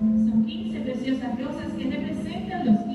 Son 15 preciosas rosas que representan los